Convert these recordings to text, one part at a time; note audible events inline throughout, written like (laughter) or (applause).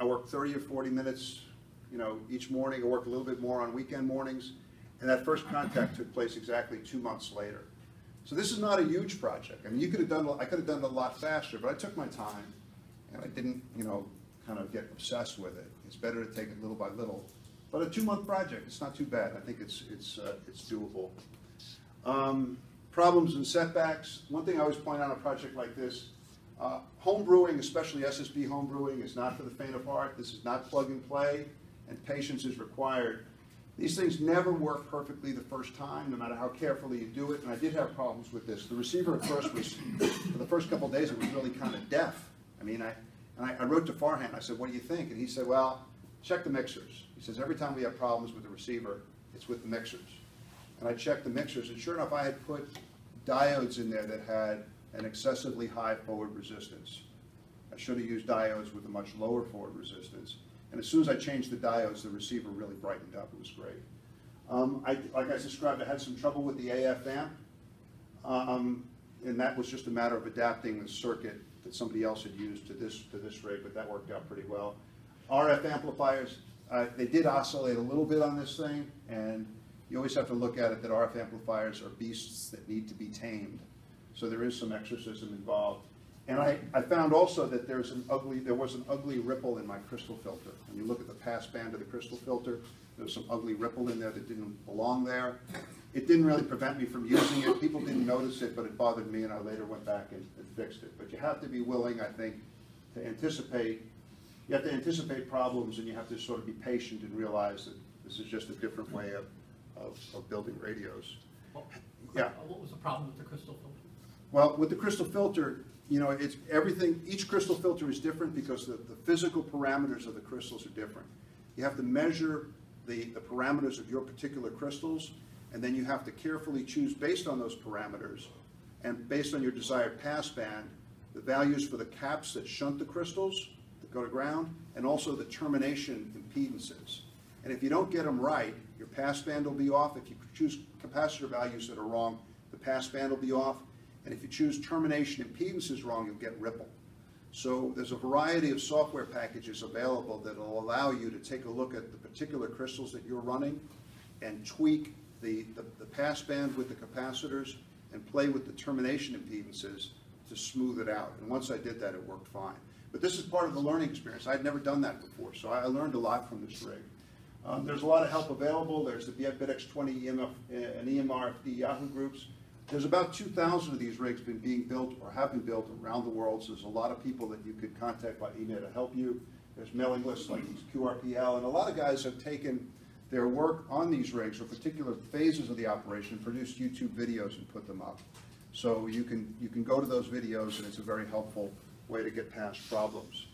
I work 30 or 40 minutes, you know, each morning. I work a little bit more on weekend mornings. And that first contact took place exactly two months later. So this is not a huge project. I mean, you could have done, I could have done it a lot faster, but I took my time and I didn't, you know, kind of get obsessed with it. It's better to take it little by little. But a two-month project, it's not too bad. I think it's, it's, uh, it's doable. Um, Problems and setbacks. One thing I always point out on a project like this, uh, home brewing, especially SSB home brewing, is not for the faint of heart. This is not plug and play, and patience is required. These things never work perfectly the first time, no matter how carefully you do it, and I did have problems with this. The receiver at first was, for the first couple days, it was really kind of deaf. I mean, I, and I, I wrote to Farhan, I said, what do you think? And he said, well, check the mixers. He says, every time we have problems with the receiver, it's with the mixers. And I checked the mixers, and sure enough, I had put diodes in there that had an excessively high forward resistance. I should have used diodes with a much lower forward resistance. And as soon as I changed the diodes, the receiver really brightened up. It was great. Um, I, like I described, I had some trouble with the AF amp. Um, and that was just a matter of adapting the circuit that somebody else had used to this, to this rig, but that worked out pretty well. RF amplifiers, uh, they did oscillate a little bit on this thing, and you always have to look at it that RF amplifiers are beasts that need to be tamed. So there is some exorcism involved. And I, I found also that there's an ugly, there was an ugly ripple in my crystal filter. When you look at the pass band of the crystal filter, there was some ugly ripple in there that didn't belong there. It didn't really prevent me from using it. People didn't notice it, but it bothered me, and I later went back and, and fixed it. But you have to be willing, I think, to anticipate, you have to anticipate problems, and you have to sort of be patient and realize that this is just a different way of, of, of building radios. What- Yeah. What was the problem with the crystal filter? Well, with the crystal filter, you know, it's everything, each crystal filter is different because the, the physical parameters of the crystals are different. You have to measure the, the parameters of your particular crystals, and then you have to carefully choose based on those parameters and based on your desired passband, the values for the caps that shunt the crystals that go to ground, and also the termination impedances. And if you don't get them right, your passband will be off. If you choose capacitor values that are wrong, the passband will be off. And if you choose termination impedances wrong, you'll get ripple. So there's a variety of software packages available that will allow you to take a look at the particular crystals that you're running and tweak the, the, the passband with the capacitors and play with the termination impedances to smooth it out. And once I did that, it worked fine. But this is part of the learning experience. I'd never done that before, so I learned a lot from this rig. Um, there's a lot of help available. There's the BitX 20 EMF and EMRFD Yahoo groups. There's about 2,000 of these rigs been being built or have been built around the world, so there's a lot of people that you could contact by email to help you. There's mailing lists like QRPL, and a lot of guys have taken their work on these rigs or particular phases of the operation, produced YouTube videos and put them up. So you can, you can go to those videos, and it's a very helpful way to get past problems.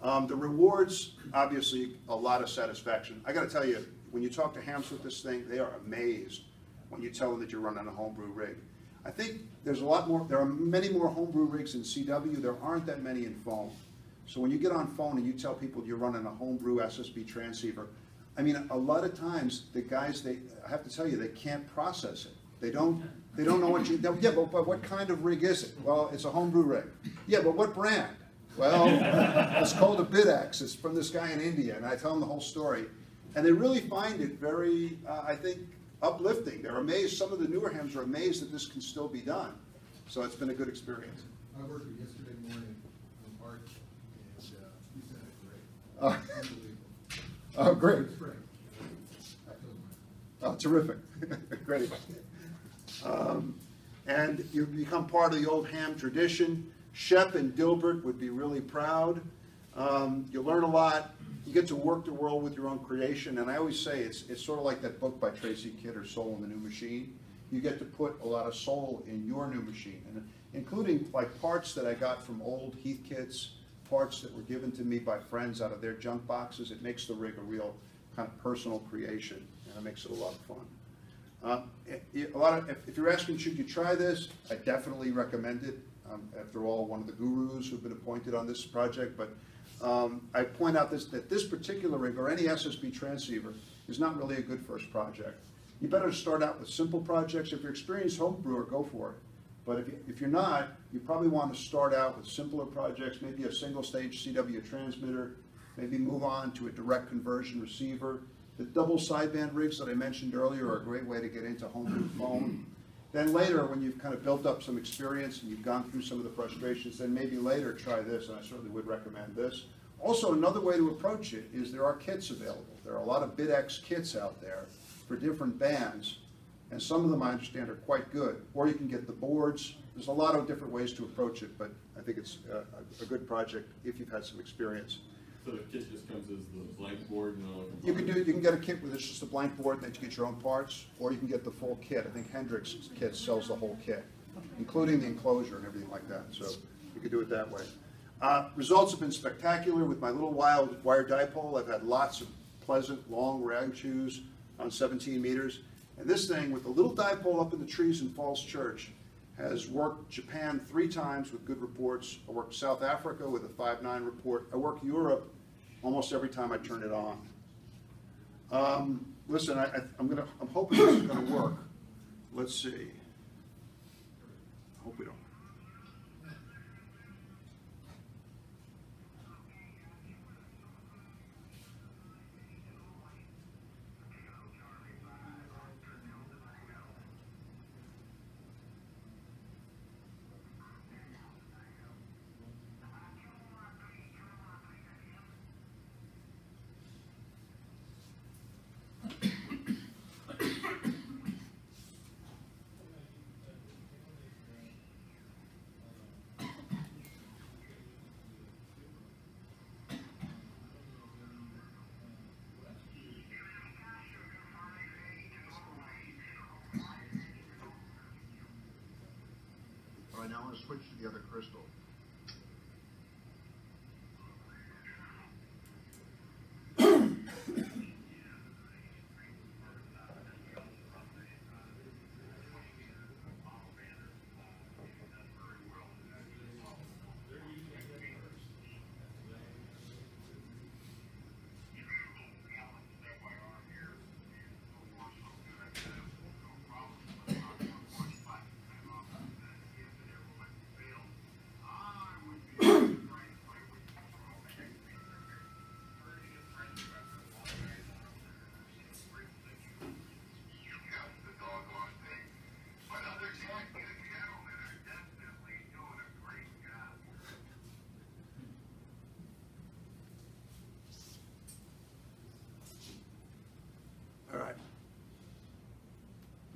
Um, the rewards, obviously, a lot of satisfaction. I gotta tell you, when you talk to hams with this thing, they are amazed when you tell them that you're running a homebrew rig. I think there's a lot more, there are many more homebrew rigs in CW, there aren't that many in phone. So when you get on phone and you tell people you're running a homebrew SSB transceiver, I mean, a lot of times, the guys, they, I have to tell you, they can't process it. They don't, they don't know what you, yeah, but, but what kind of rig is it? Well, it's a homebrew rig. Yeah, but what brand? Well, (laughs) it's called a BitX. It's from this guy in India, and I tell them the whole story. And they really find it very, uh, I think, uplifting. They're amazed. Some of the newer hams are amazed that this can still be done. So it's been a good experience. I worked with yesterday morning on Art, and uh, he said it great. Oh. (laughs) Unbelievable. Oh, great. It's great. I feel my. Oh, terrific. (laughs) Great. Um, And you become part of the old ham tradition. Shep and Dilbert would be really proud. Um, You learn a lot. You get to work the world with your own creation. And I always say, it's, it's sort of like that book by Tracy Kidder, Soul in the New Machine. You get to put a lot of soul in your new machine, and including like parts that I got from old Heath kits, parts that were given to me by friends out of their junk boxes. It makes the rig a real kind of personal creation, and it makes it a lot of fun. Uh, it- A lot of, if- if you're asking, should you try this, I definitely recommend it. Um, After all, one of the gurus who've been appointed on this project, but um, I point out this, that this particular rig, or any SSB transceiver, is not really a good first project. You better start out with simple projects. If you're experienced home brewer, go for it. But if, you- if you're not, you probably want to start out with simpler projects, maybe a single-stage CW transmitter, maybe move on to a direct conversion receiver. The double sideband rigs that I mentioned earlier are a great way to get into home and phone. Then later, when you've kind of built up some experience and you've gone through some of the frustrations, then maybe later try this, and I certainly would recommend this. Also, another way to approach it is there are kits available. There are a lot of BITX kits out there for different bands, and some of them I understand are quite good. Or you can get the boards. There's a lot of different ways to approach it, but I think it's a, a- a good project if you've had some experience. So the kit just comes as the blank board and all the You can do, components? you can get a kit with it's just a blank board, then you get your own parts, or you can get the full kit. I think Hendricks Kit sells the whole kit, including the enclosure and everything like that, so you could do it that way. Uh, results have been spectacular with my little wild wire dipole. I've had lots of pleasant, long round chews on seventeen meters. And this thing, with the little dipole up in the trees in Falls Church, has worked Japan three times with good reports. I worked South Africa with a five-nine report. I work Europe almost every time I turn it on. Um, listen, I, I'm gonna, I'm hoping this is gonna work. Let's see. Right, now I want to switch to the other crystal.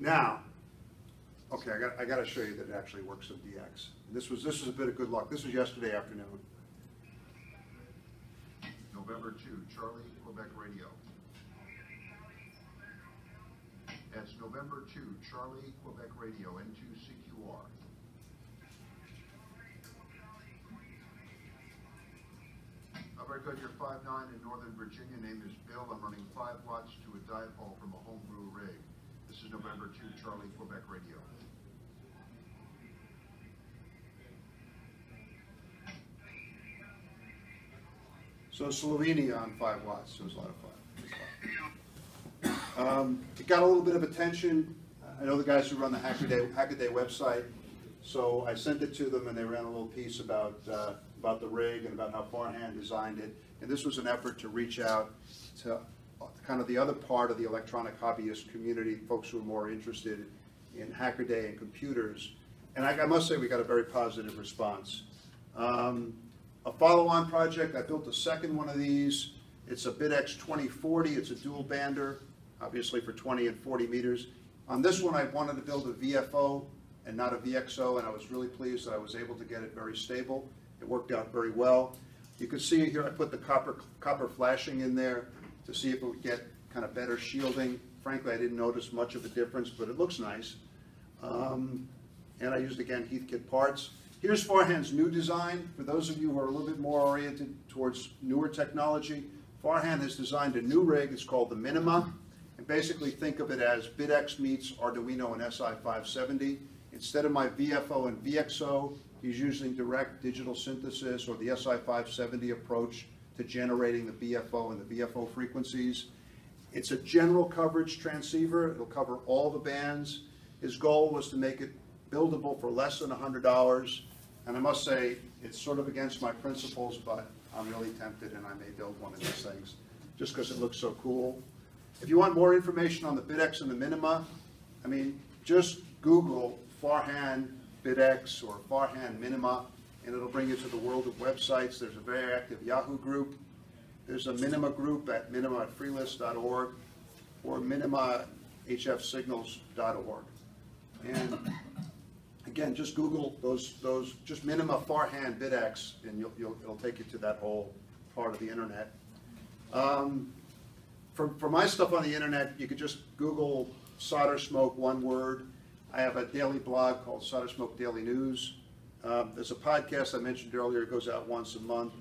Now, okay, I got, I gotta show you that it actually works in DX. This was, this was a bit of good luck. This was yesterday afternoon. November two, Charlie Quebec Radio. That's November two, Charlie Quebec Radio, N two CQR. Uh, very good, you're five nine in Northern Virginia, name is Bill, I'm running five watts to a dipole from a homebrew rig. This is November two, Charlie Quebec Radio. So Slovenia on five watts, so it was a lot of fun. Um, It got a little bit of attention. I know the guys who run the Hackaday, Hackaday website, so I sent it to them and they ran a little piece about, uh, about the rig and about how Farhan designed it. And this was an effort to reach out to kind of the other part of the electronic hobbyist community, folks who are more interested in Hackaday and computers. And I I must say, we got a very positive response. Um, A follow-on project, I built a second one of these. It's a BITX 2040, it's a dual bander, obviously for 20 and 40 meters. On this one, I wanted to build a VFO and not a VXO, and I was really pleased that I was able to get it very stable. It worked out very well. You can see here, I put the copper, copper flashing in there to see if it would get kind of better shielding. Frankly, I didn't notice much of a difference, but it looks nice. Um, And I used, again, Heathkit parts. Here's Farhan's new design. For those of you who are a little bit more oriented towards newer technology, Farhan has designed a new rig. It's called the Minima. And basically, think of it as BITX meets Arduino and SI570. Instead of my VFO and VXO, he's using direct digital synthesis or the SI570 approach to generating the BFO and the BFO frequencies. It's a general coverage transceiver. It'll cover all the bands. His goal was to make it buildable for less than hundred dollars. And I must say, it's sort of against my principles, but I'm really tempted and I may build one of these things, just because it looks so cool. If you want more information on the BITX and the Minima, I mean, just Google Farhan BITX or Farhan Minima, and it'll bring you to the world of websites. There's a very active Yahoo group. There's a Minima group at minima@freelist.org or minimahfsignals.org. And again, just Google those, those, just Minima Farhan BITX, and you'll, you'll, it'll take you to that whole part of the internet. Um, For, for my stuff on the internet, you could just Google solder smoke, one word. I have a daily blog called Solder Smoke Daily News. Um, There's a podcast I mentioned earlier, it goes out once a month.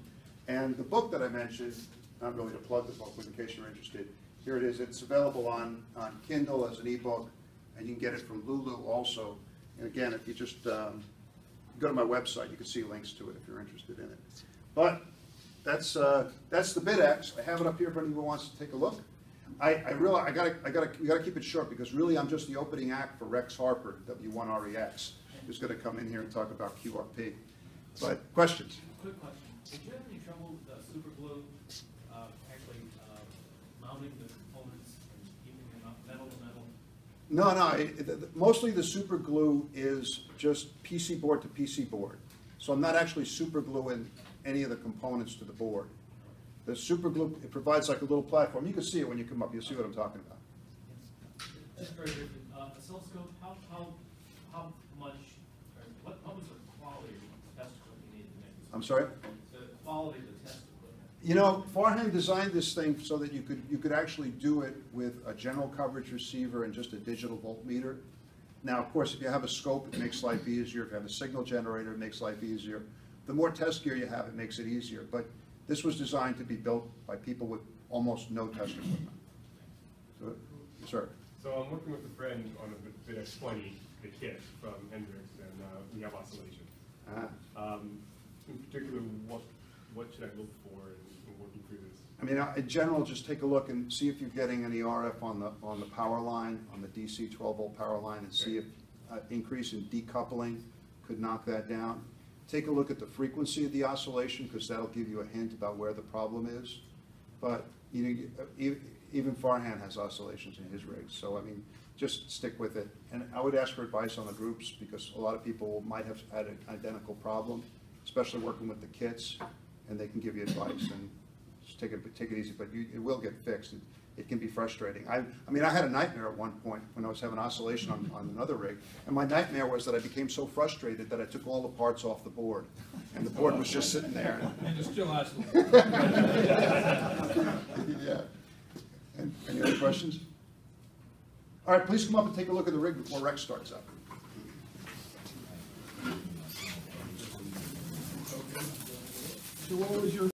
And the book that I mentioned, not really to plug the book, but in case you're interested, here it is. It's available on, on Kindle as an ebook, and you can get it from Lulu also. And again, if you just um, go to my website, you can see links to it if you're interested in it. But that's, uh, that's the BITX. I have it up here if anyone who wants to take a look. I, I realize, I gotta, I gotta, we gotta keep it short because really I'm just the opening act for Rex Harper, W1REX, who's gonna come in here and talk about QRP. But, questions? Quick question, did you have any trouble with the super glue, uh, actually, uh, mounting the components and keeping them up metal to metal? No, no, it- it- it- mostly the super glue is just PC board to PC board. So I'm not actually super gluing any of the components to the board. The super glue, it provides like a little platform. You can see it when you come up, you'll see what I'm talking about. Just very briefly, uh, oscilloscope, how, how, how much, or what, what was the quality of the test equipment you needed to make? this? I'm sorry? The quality of the test equipment. You know, Farhan designed this thing so that you could, you could actually do it with a general coverage receiver and just a digital voltmeter. Now, of course, if you have a scope, it makes life easier. If you have a signal generator, it makes life easier. The more test gear you have, it makes it easier. But this was designed to be built by people with almost no test equipment. So, Sir? So I'm working with a friend on the BITX twenty, the kit from Hendricks, and uh, we have oscillation. Uh, Um, In particular, what, what should I look for in in working through this? I mean, uh, in general, just take a look and see if you're getting any RF on the, on the power line, on the DC 12-volt power line, and see if uh, increase in decoupling could knock that down. Take a look at the frequency of the oscillation, because that'll give you a hint about where the problem is. But, you know, you- e- even Farhan has oscillations in his rigs, so I mean, just stick with it. And I would ask for advice on the groups, because a lot of people might have had an identical problem, especially working with the kits, and they can give you advice, and just take it, take it easy, but you, it will get fixed. It- It can be frustrating. I, I mean, I had a nightmare at one point when I was having oscillation on, on another rig, and my nightmare was that I became so frustrated that I took all the parts off the board, and the board was just sitting there. (laughs) And it still has (laughs) to. (laughs) Yeah. And Any other questions? All right, please come up and take a look at the rig before Rex starts up. So what was your